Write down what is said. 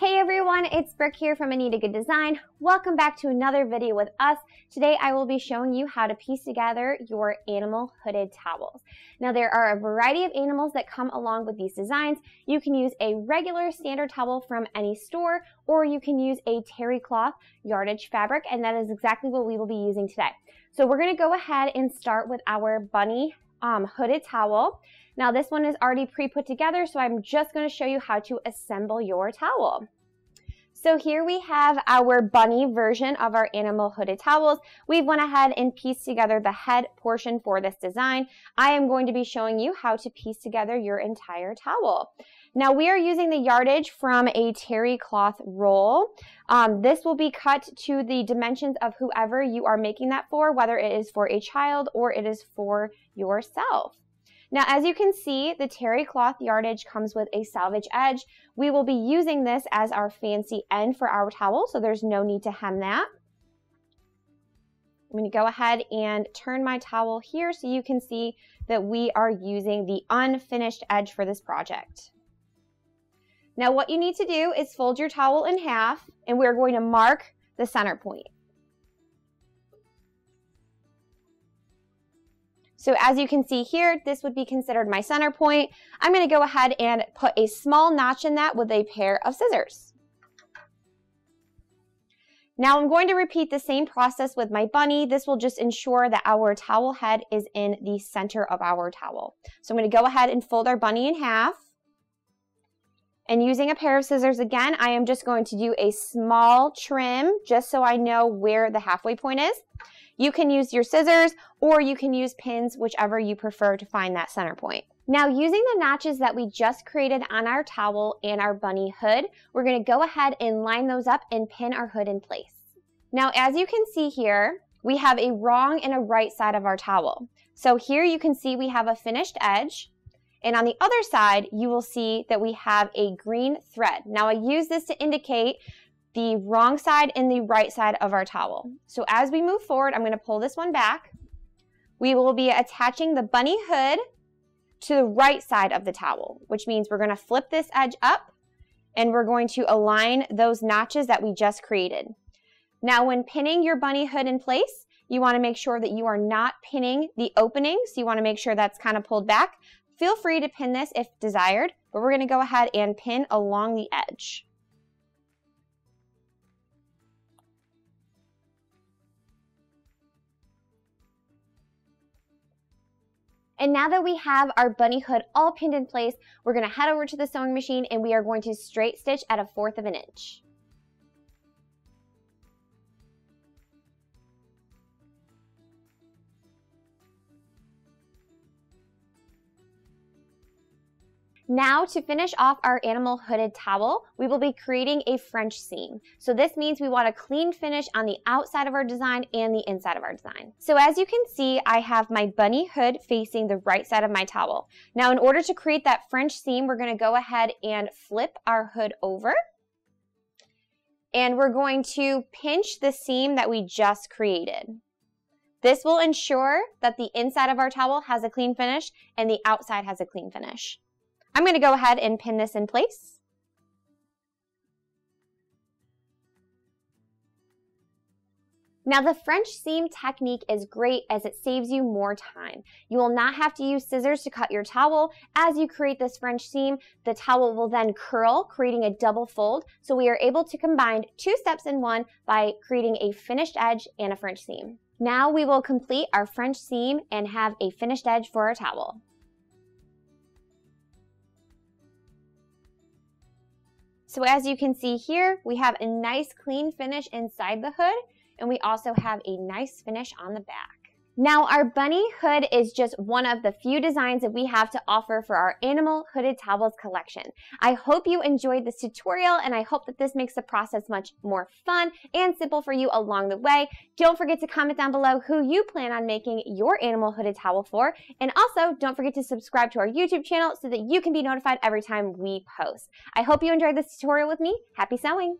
Hey everyone, it's Brooke here from Anita Goodesign. Welcome back to another video with us. Today I will be showing you how to piece together your animal hooded towels. Now there are a variety of animals that come along with these designs. You can use a regular standard towel from any store or you can use a terry cloth yardage fabric and that is exactly what we will be using today. So we're going to go ahead and start with our bunny um, hooded towel. Now this one is already pre-put together, so I'm just going to show you how to assemble your towel. So here we have our bunny version of our animal hooded towels. We've went ahead and pieced together the head portion for this design. I am going to be showing you how to piece together your entire towel. Now we are using the yardage from a terry cloth roll. Um, this will be cut to the dimensions of whoever you are making that for, whether it is for a child or it is for yourself. Now, as you can see, the terry cloth yardage comes with a salvage edge. We will be using this as our fancy end for our towel, so there's no need to hem that. I'm going to go ahead and turn my towel here so you can see that we are using the unfinished edge for this project. Now what you need to do is fold your towel in half and we're going to mark the center point. So as you can see here, this would be considered my center point. I'm going to go ahead and put a small notch in that with a pair of scissors. Now I'm going to repeat the same process with my bunny. This will just ensure that our towel head is in the center of our towel. So I'm going to go ahead and fold our bunny in half. And using a pair of scissors again, I am just going to do a small trim just so I know where the halfway point is. You can use your scissors or you can use pins, whichever you prefer to find that center point. Now using the notches that we just created on our towel and our bunny hood, we're gonna go ahead and line those up and pin our hood in place. Now as you can see here, we have a wrong and a right side of our towel. So here you can see we have a finished edge, and on the other side, you will see that we have a green thread. Now I use this to indicate the wrong side and the right side of our towel. So as we move forward, I'm going to pull this one back. We will be attaching the bunny hood to the right side of the towel, which means we're going to flip this edge up and we're going to align those notches that we just created. Now when pinning your bunny hood in place, you want to make sure that you are not pinning the openings. You want to make sure that's kind of pulled back. Feel free to pin this if desired, but we're going to go ahead and pin along the edge. And now that we have our bunny hood all pinned in place, we're gonna head over to the sewing machine and we are going to straight stitch at a fourth of an inch. Now to finish off our animal hooded towel, we will be creating a French seam. So this means we want a clean finish on the outside of our design and the inside of our design. So as you can see, I have my bunny hood facing the right side of my towel. Now in order to create that French seam, we're gonna go ahead and flip our hood over. And we're going to pinch the seam that we just created. This will ensure that the inside of our towel has a clean finish and the outside has a clean finish. I'm going to go ahead and pin this in place. Now the French seam technique is great as it saves you more time. You will not have to use scissors to cut your towel. As you create this French seam, the towel will then curl, creating a double fold. So we are able to combine two steps in one by creating a finished edge and a French seam. Now we will complete our French seam and have a finished edge for our towel. So as you can see here, we have a nice clean finish inside the hood, and we also have a nice finish on the back. Now our bunny hood is just one of the few designs that we have to offer for our animal hooded towels collection. I hope you enjoyed this tutorial and I hope that this makes the process much more fun and simple for you along the way. Don't forget to comment down below who you plan on making your animal hooded towel for. And also don't forget to subscribe to our YouTube channel so that you can be notified every time we post. I hope you enjoyed this tutorial with me. Happy sewing!